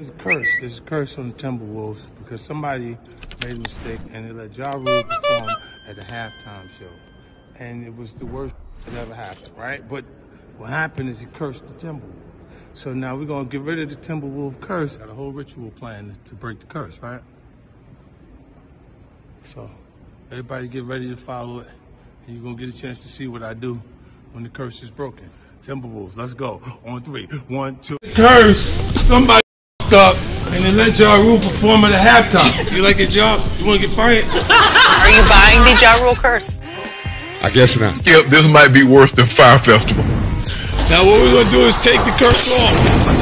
There's a curse. There's a curse on the Timberwolves because somebody made a mistake and they let Ja Rule perform at the halftime show. And it was the worst that ever happened, right? But what happened is he cursed the Timberwolves. So now we're going to get rid of the Timberwolf curse. Got a whole ritual plan to break the curse, right? So everybody get ready to follow it. And you're going to get a chance to see what I do when the curse is broken. Timberwolves, let's go. On three. One, two. Curse! Somebody up and then let Ja Rule perform at a halftime. You like your job? You want to get fired? Are you buying the Ja Rule curse? I guess not. Skip, this might be worse than Fyre Festival. Now what we're gonna do is take the curse off.